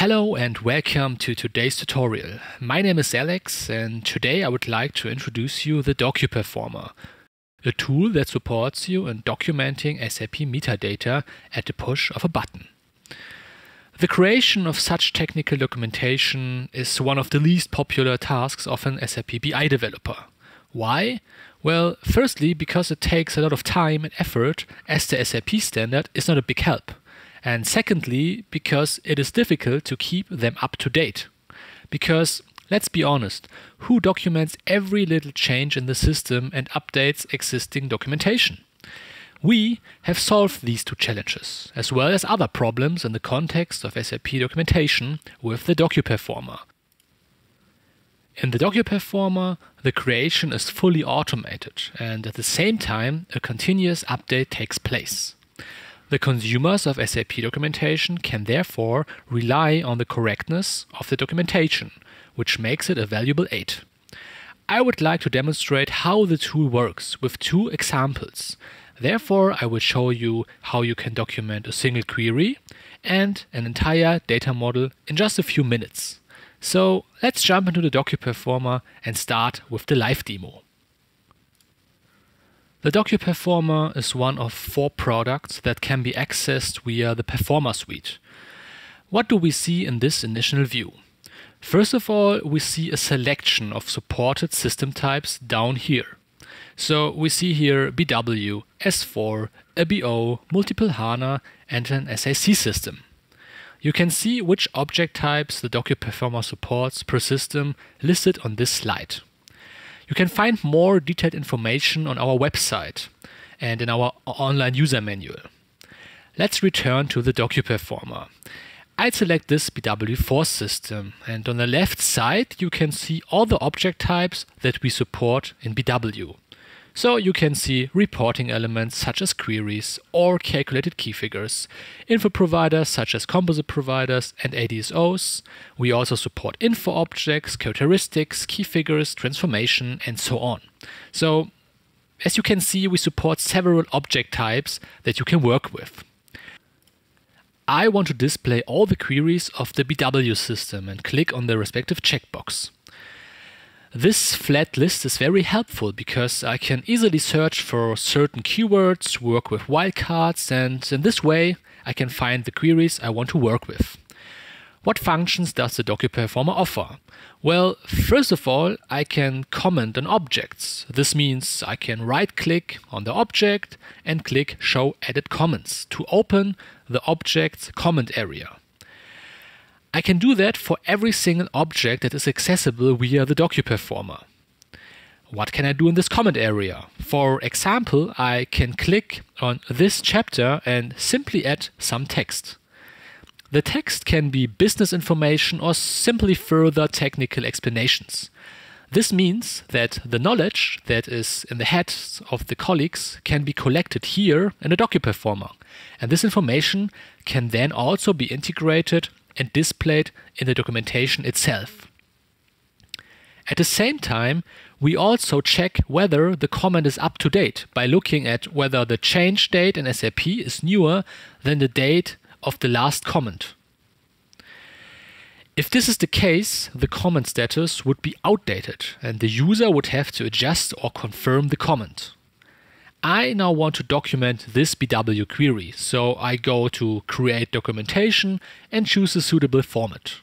Hello and welcome to today's tutorial. My name is Alex and today I would like to introduce you the DocuPerformer, a tool that supports you in documenting SAP metadata at the push of a button. The creation of such technical documentation is one of the least popular tasks of an SAP BI developer. Why? Well, firstly, because it takes a lot of time and effort, as the SAP standard is not a big help. And secondly, because it is difficult to keep them up to date. Because, let's be honest, who documents every little change in the system and updates existing documentation? We have solved these two challenges, as well as other problems in the context of SAP documentation with the DocuPerformer. In the DocuPerformer, the creation is fully automated, and at the same time, a continuous update takes place. The consumers of SAP documentation can therefore rely on the correctness of the documentation, which makes it a valuable aid. I would like to demonstrate how the tool works with two examples. Therefore, I will show you how you can document a single query and an entire data model in just a few minutes. So let's jump into the DocuPerformer and start with the live demo. The DocuPerformer is one of four products that can be accessed via the Performer suite. What do we see in this initial view? First of all, we see a selection of supported system types down here. So we see here BW, S4, a BO, multiple HANA, and an SAC system. You can see which object types the DocuPerformer supports per system listed on this slide. You can find more detailed information on our website and in our online user manual. Let's return to the DocuPerformer. I'll select this BW4 system and on the left side you can see all the object types that we support in BW. So you can see reporting elements such as queries or calculated key figures, info providers such as composite providers and ADSOs. We also support info objects, characteristics, key figures, transformation, and so on. So as you can see, we support several object types that you can work with. I want to display all the queries of the BW system and click on the respective checkbox. This flat list is very helpful because I can easily search for certain keywords, work with wildcards, and in this way I can find the queries I want to work with. What functions does the DocuPerformer offer? Well, first of all, I can comment on objects. This means I can right click on the object and click Show Edit Comments to open the object's comment area. I can do that for every single object that is accessible via the DocuPerformer. What can I do in this comment area? For example, I can click on this chapter and simply add some text. The text can be business information or simply further technical explanations. This means that the knowledge that is in the heads of the colleagues can be collected here in the DocuPerformer, and this information can then also be integrated and displayed in the documentation itself. At the same time, we also check whether the comment is up to date by looking at whether the change date in SAP is newer than the date of the last comment. If this is the case, the comment status would be outdated and the user would have to adjust or confirm the comment. I now want to document this BW query, so I go to Create Documentation and choose a suitable format.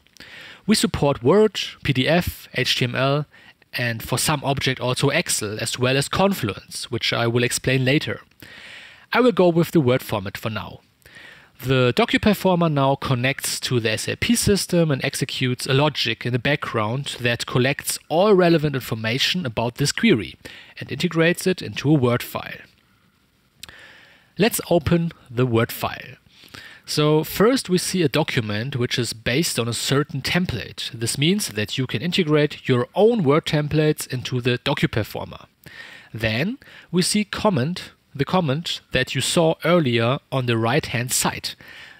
We support Word, PDF, HTML, and for some object also Excel, as well as Confluence, which I will explain later. I will go with the Word format for now. The DocuPerformer now connects to the SAP system and executes a logic in the background that collects all relevant information about this query and integrates it into a Word file. Let's open the Word file. So first we see a document which is based on a certain template. This means that you can integrate your own Word templates into the DocuPerformer. Then we see comment, the comment that you saw earlier on the right hand side.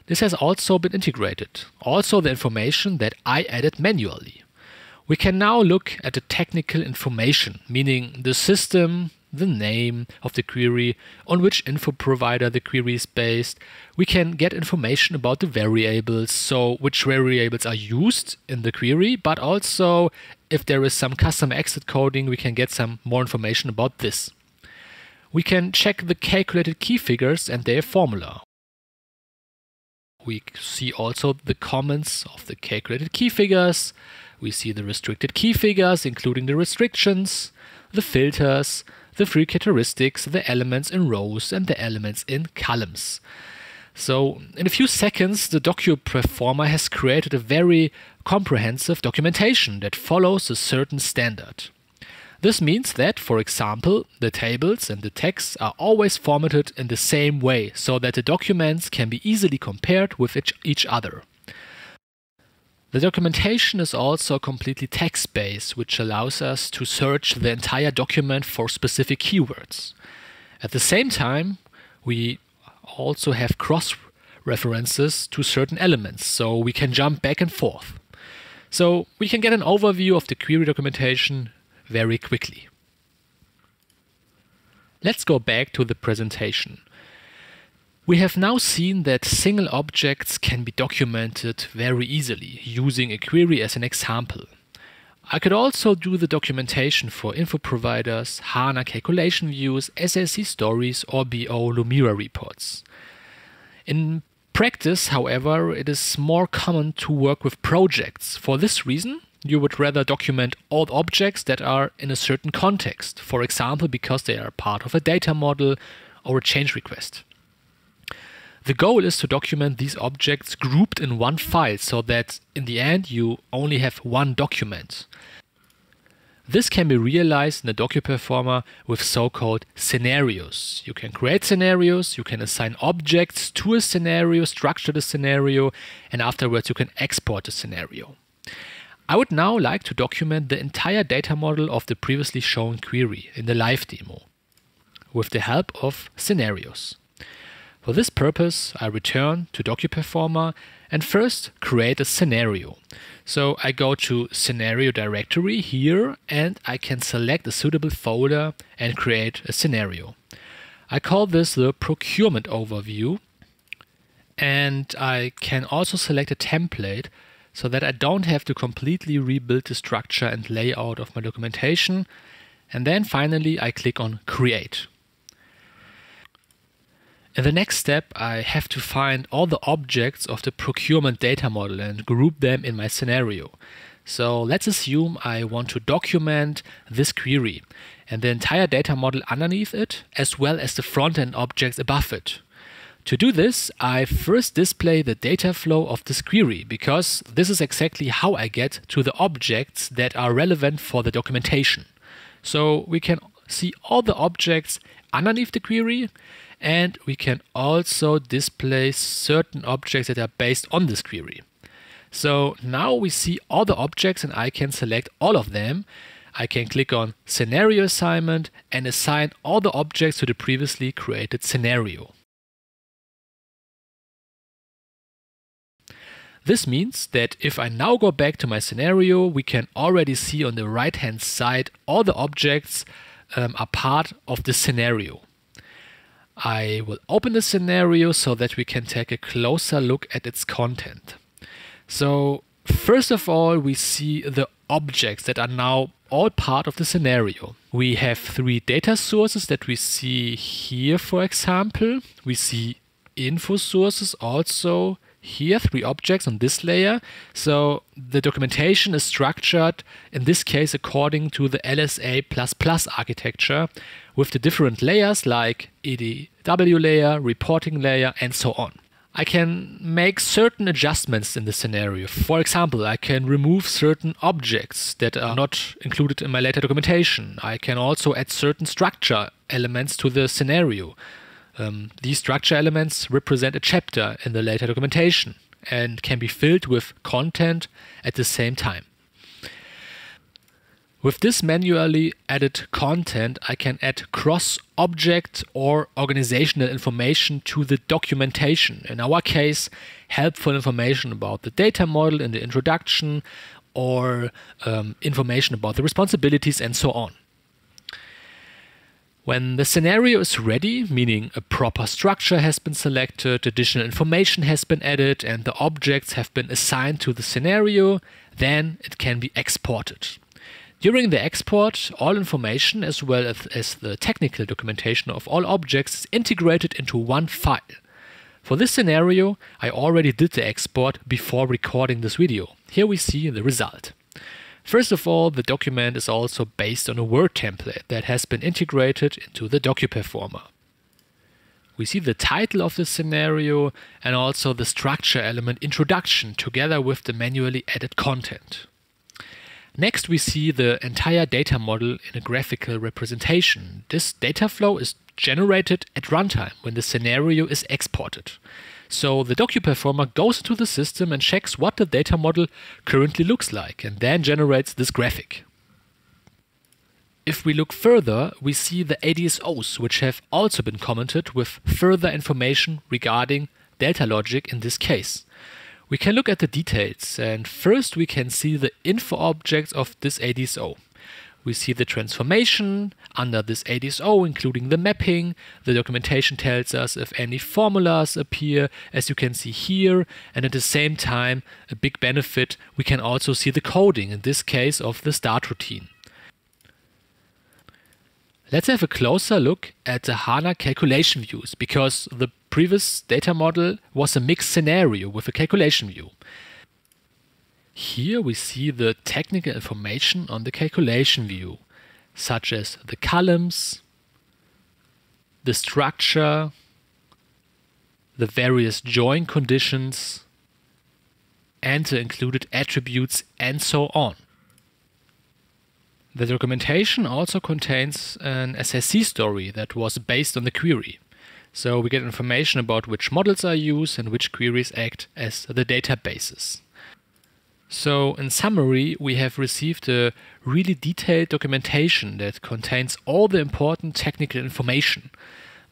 This has also been integrated. Also the information that I added manually. We can now look at the technical information, meaning the system, the name of the query, on which info provider the query is based. We can get information about the variables, so which variables are used in the query, but also if there is some custom exit coding, we can get some more information about this. We can check the calculated key figures and their formula. We see also the comments of the calculated key figures. We see the restricted key figures, including the restrictions, the filters, the free characteristics, the elements in rows, and the elements in columns. So, in a few seconds, the DocuPerformer has created a very comprehensive documentation that follows a certain standard. This means that, for example, the tables and the texts are always formatted in the same way so that the documents can be easily compared with each other. The documentation is also completely text-based, which allows us to search the entire document for specific keywords. At the same time, we also have cross references to certain elements, so we can jump back and forth. So we can get an overview of the query documentation very quickly. Let's go back to the presentation. We have now seen that single objects can be documented very easily using a query as an example. I could also do the documentation for info providers, HANA calculation views, SAC stories, or BO Lumira reports. In practice, however, it is more common to work with projects. For this reason, you would rather document all objects that are in a certain context, for example, because they are part of a data model or a change request. The goal is to document these objects grouped in one file so that in the end you only have one document. This can be realized in the DocuPerformer with so-called scenarios. You can create scenarios, you can assign objects to a scenario, structure the scenario, and afterwards you can export the scenario. I would now like to document the entire data model of the previously shown query in the live demo with the help of scenarios. For this purpose, I return to DocuPerformer and first create a scenario. So I go to scenario directory here and I can select a suitable folder and create a scenario. I call this the procurement overview and I can also select a template so that I don't have to completely rebuild the structure and layout of my documentation. And then finally, I click on Create. In the next step, I have to find all the objects of the procurement data model and group them in my scenario. So let's assume I want to document this query and the entire data model underneath it, as well as the front-end objects above it. To do this, I first display the data flow of this query because this is exactly how I get to the objects that are relevant for the documentation. So we can see all the objects underneath the query and we can also display certain objects that are based on this query. So now we see all the objects and I can select all of them. I can click on scenario assignment and assign all the objects to the previously created scenario. This means that if I now go back to my scenario, we can already see on the right hand side all the objects um, are part of the scenario. I will open the scenario so that we can take a closer look at its content. So first of all, we see the objects that are now all part of the scenario. We have three data sources that we see here, for example. We see info sources also here, three objects on this layer. So the documentation is structured, in this case, according to the LSA++ architecture with the different layers like EDW layer, reporting layer, and so on. I can make certain adjustments in the scenario. For example, I can remove certain objects that are not included in my later documentation. I can also add certain structure elements to the scenario. Um, these structure elements represent a chapter in the later documentation and can be filled with content at the same time. With this manually added content, I can add cross-object or organizational information to the documentation. In our case, helpful information about the data model in the introduction or um, information about the responsibilities and so on. When the scenario is ready, meaning a proper structure has been selected, additional information has been added, and the objects have been assigned to the scenario, then it can be exported. During the export, all information as well as, as, the technical documentation of all objects is integrated into one file. For this scenario, I already did the export before recording this video. Here we see the result. First of all, the document is also based on a Word template that has been integrated into the DocuPerformer. We see the title of the scenario and also the structure element introduction together with the manually added content. Next, we see the entire data model in a graphical representation. This data flow is generated at runtime when the scenario is exported. So the DocuPerformer goes into the system and checks what the data model currently looks like and then generates this graphic. If we look further, we see the ADSOs, which have also been commented with further information regarding data logic in this case. We can look at the details and first we can see the info objects of this ADSO. We see the transformation under this ADSO, including the mapping. The documentation tells us if any formulas appear, as you can see here. And at the same time, a big benefit, we can also see the coding, in this case of the start routine. Let's have a closer look at the HANA calculation views, because the previous data model was a mixed scenario with a calculation view. Here we see the technical information on the calculation view, such as the columns, the structure, the various join conditions, and the included attributes, and so on. The documentation also contains an SAC story that was based on the query. So we get information about which models are used and which queries act as the databases. So, in summary, we have received a really detailed documentation that contains all the important technical information.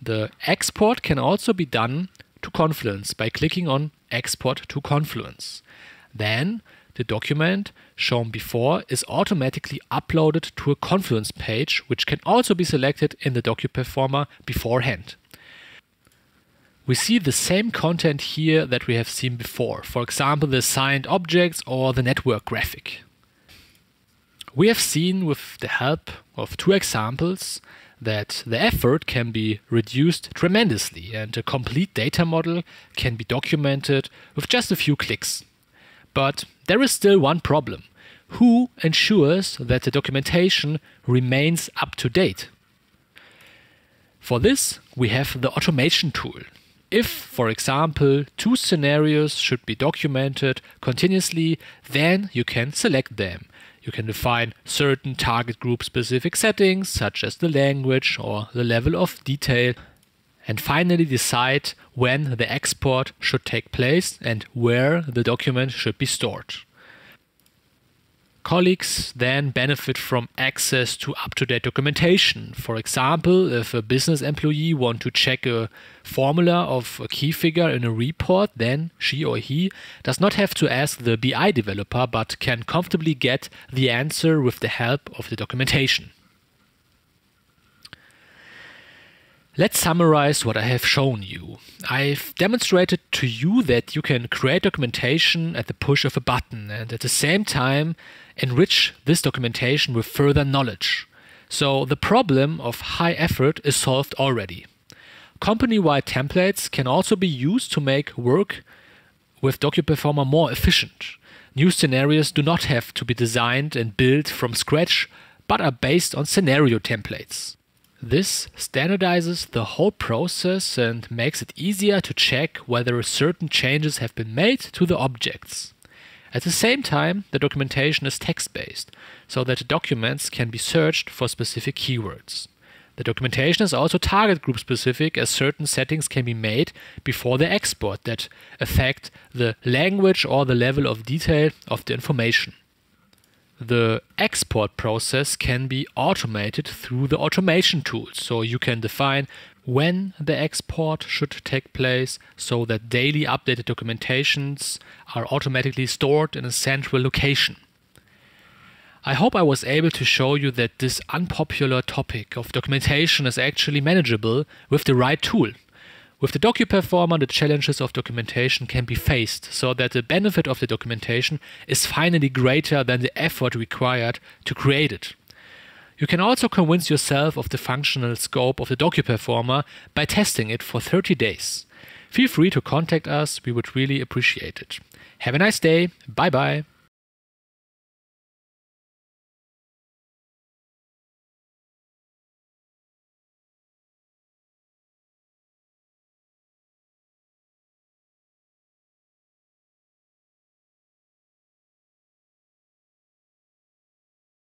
The export can also be done to Confluence by clicking on Export to Confluence. Then, the document shown before is automatically uploaded to a Confluence page, which can also be selected in the DocuPerformer beforehand. We see the same content here that we have seen before, for example the assigned objects or the network graphic. We have seen with the help of two examples that the effort can be reduced tremendously and a complete data model can be documented with just a few clicks. But there is still one problem. Who ensures that the documentation remains up to date? For this, we have the automation tool if, for example, two scenarios should be documented continuously, then you can select them. You can define certain target group specific settings, such as the language or the level of detail, and finally decide when the export should take place and where the document should be stored. Colleagues then benefit from access to up-to-date documentation. For example, if a business employee want to check a formula of a key figure in a report, then she or he does not have to ask the BI developer but can comfortably get the answer with the help of the documentation. Let's summarize what I have shown you. I've demonstrated to you that you can create documentation at the push of a button and at the same time enrich this documentation with further knowledge. So the problem of high effort is solved already. Company-wide templates can also be used to make work with DocuPerformer more efficient. New scenarios do not have to be designed and built from scratch, but are based on scenario templates. This standardizes the whole process and makes it easier to check whether certain changes have been made to the objects. At the same time, the documentation is text-based, so that documents can be searched for specific keywords. The documentation is also target group specific as certain settings can be made before the export that affect the language or the level of detail of the information the export process can be automated through the automation tools. So you can define when the export should take place so that daily updated documentations are automatically stored in a central location. I hope I was able to show you that this unpopular topic of documentation is actually manageable with the right tool. With the DocuPerformer, the challenges of documentation can be faced so that the benefit of the documentation is finally greater than the effort required to create it. You can also convince yourself of the functional scope of the DocuPerformer by testing it for 30 days. Feel free to contact us, we would really appreciate it. Have a nice day, bye bye.